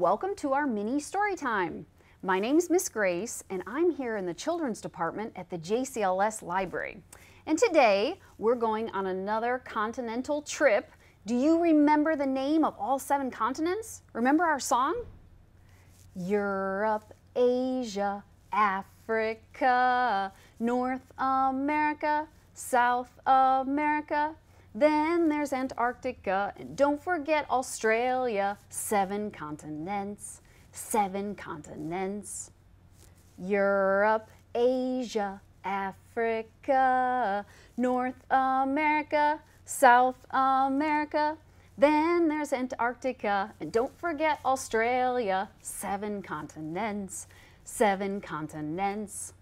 welcome to our mini story time. My name's Miss Grace and I'm here in the Children's Department at the JCLS Library. And today we're going on another continental trip. Do you remember the name of all seven continents? Remember our song? Europe, Asia, Africa, North America, South America, then there's Antarctica, and don't forget Australia. Seven continents, seven continents. Europe, Asia, Africa, North America, South America. Then there's Antarctica, and don't forget Australia. Seven continents, seven continents.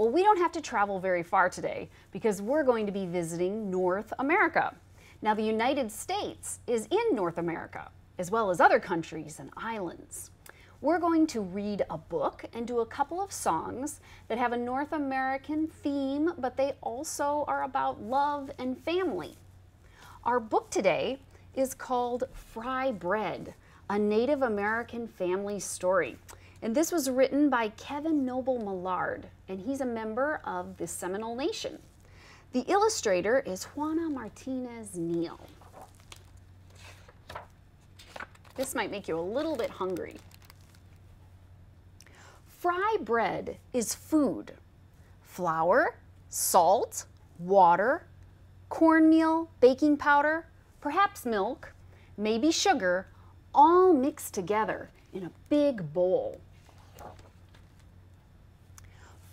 Well, we don't have to travel very far today because we're going to be visiting North America. Now, the United States is in North America, as well as other countries and islands. We're going to read a book and do a couple of songs that have a North American theme, but they also are about love and family. Our book today is called Fry Bread, a Native American family story. And this was written by Kevin Noble Maillard, and he's a member of the Seminole Nation. The illustrator is Juana Martinez Neal. This might make you a little bit hungry. Fry bread is food. Flour, salt, water, cornmeal, baking powder, perhaps milk, maybe sugar, all mixed together in a big bowl.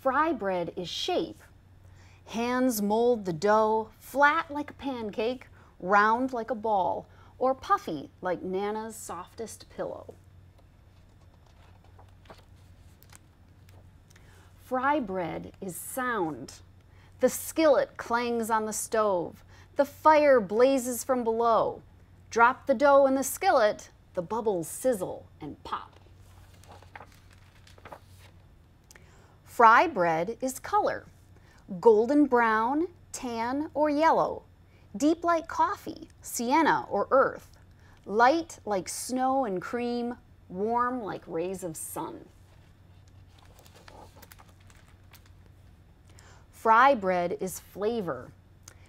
Fry bread is shape. Hands mold the dough flat like a pancake, round like a ball, or puffy like Nana's softest pillow. Fry bread is sound. The skillet clangs on the stove. The fire blazes from below. Drop the dough in the skillet, the bubbles sizzle and pop. Fry bread is color, golden brown, tan, or yellow, deep like coffee, sienna, or earth, light like snow and cream, warm like rays of sun. Fry bread is flavor,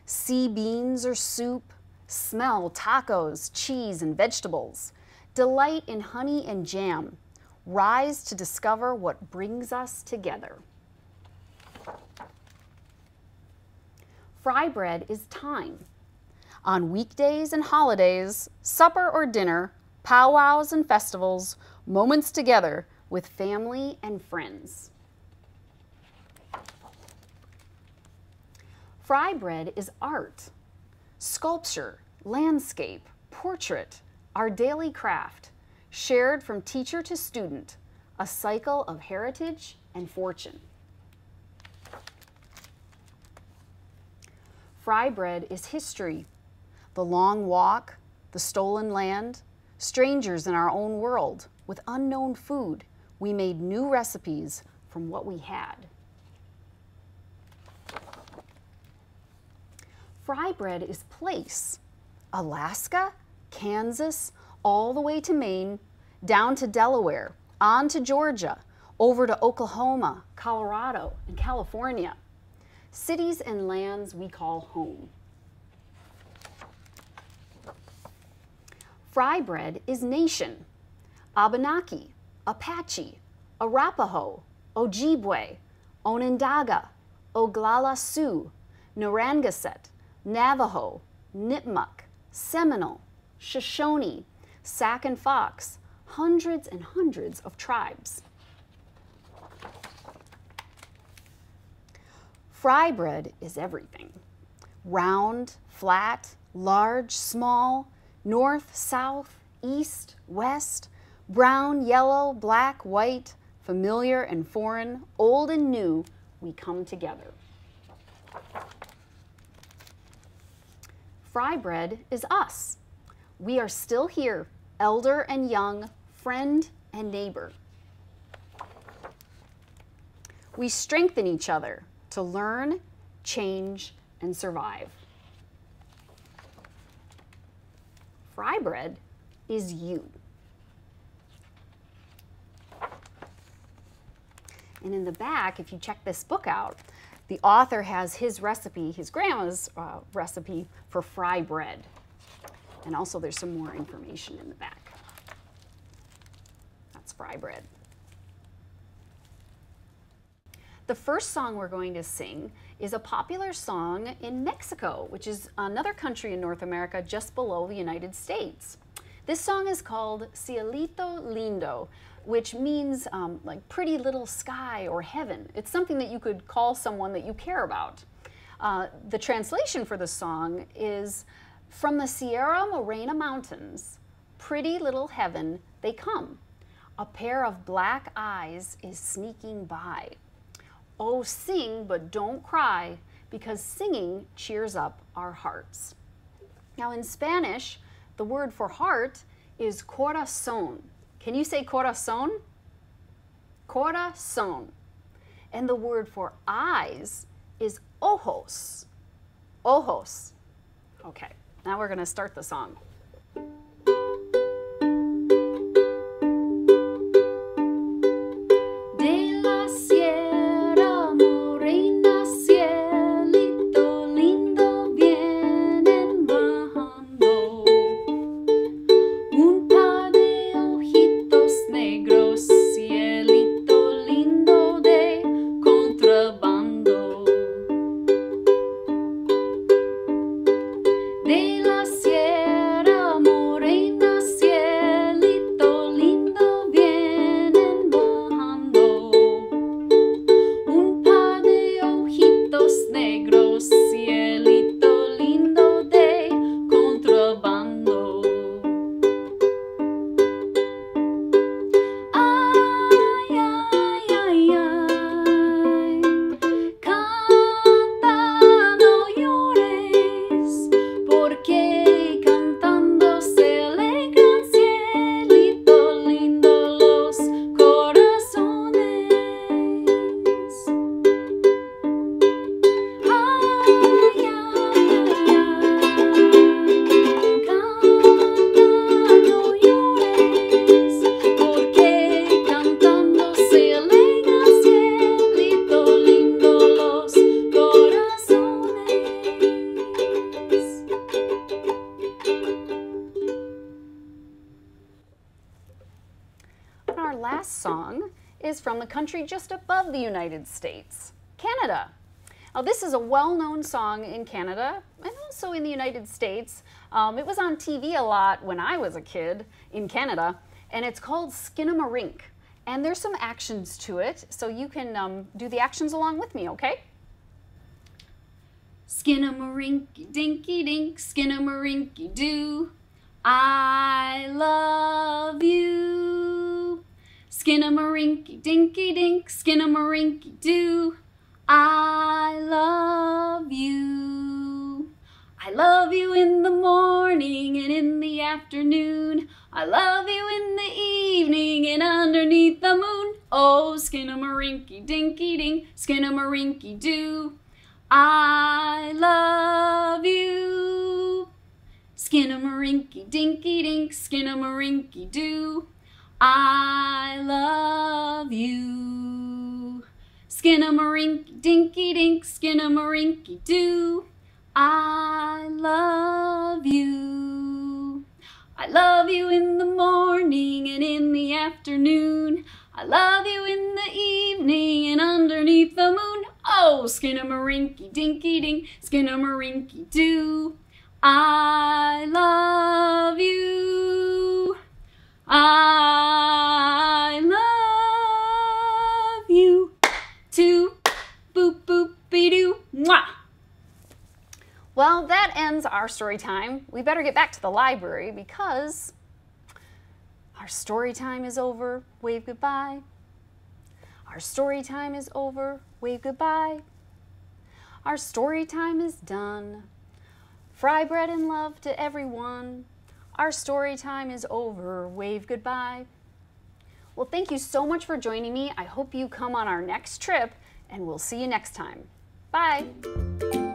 sea beans or soup, smell tacos, cheese, and vegetables, delight in honey and jam, Rise to discover what brings us together. Fry bread is time. On weekdays and holidays, supper or dinner, powwows and festivals, moments together with family and friends. Fry bread is art, sculpture, landscape, portrait, our daily craft, shared from teacher to student, a cycle of heritage and fortune. Fry bread is history, the long walk, the stolen land, strangers in our own world. With unknown food, we made new recipes from what we had. Fry bread is place. Alaska, Kansas, all the way to Maine, down to Delaware, on to Georgia, over to Oklahoma, Colorado, and California. Cities and lands we call home. Fry bread is nation. Abenaki, Apache, Arapaho, Ojibwe, Onondaga, Oglala Sioux, Narragansett, Navajo, Nipmuc, Seminole, Shoshone, Sac and Fox, hundreds and hundreds of tribes. Fry bread is everything. Round, flat, large, small, north, south, east, west, brown, yellow, black, white, familiar and foreign, old and new, we come together. Fry bread is us. We are still here, elder and young, friend and neighbor. We strengthen each other to learn, change, and survive. Fry bread is you. And in the back, if you check this book out, the author has his recipe, his grandma's uh, recipe for fry bread. And also there's some more information in the back. Fry bread. The first song we're going to sing is a popular song in Mexico, which is another country in North America just below the United States. This song is called Cielito Lindo, which means um, like pretty little sky or heaven. It's something that you could call someone that you care about. Uh, the translation for the song is From the Sierra Morena Mountains, pretty little heaven they come. A pair of black eyes is sneaking by. Oh, sing, but don't cry, because singing cheers up our hearts. Now, in Spanish, the word for heart is corazón. Can you say corazón? Corazón. And the word for eyes is ojos. Ojos. Okay, now we're going to start the song. The country just above the United States, Canada. Now, this is a well-known song in Canada and also in the United States. Um, it was on TV a lot when I was a kid in Canada, and it's called Skinnamarink. And there's some actions to it, so you can um, do the actions along with me, okay? Skinamarink, dinky dink, skinamarinky doo. I love you. Skinamarinky dinky dink, skinamarinky doo. I love you. I love you in the morning and in the afternoon. I love you in the evening and underneath the moon. Oh, skinamarinky dinky dink, skinamarinky doo. I love you. Skinamarinky dinky dink, skinamarinky doo. I Skinamarink, dinky dink, skinamarink, doo. I love you. I love you in the morning and in the afternoon. I love you in the evening and underneath the moon. Oh, skinamarinky dinky dink, skinamarinky doo. I love you. I Mwah. Well, that ends our story time. We better get back to the library because our story time is over. Wave goodbye. Our story time is over. Wave goodbye. Our story time is done. Fry bread and love to everyone. Our story time is over. Wave goodbye. Well, thank you so much for joining me. I hope you come on our next trip, and we'll see you next time. Bye.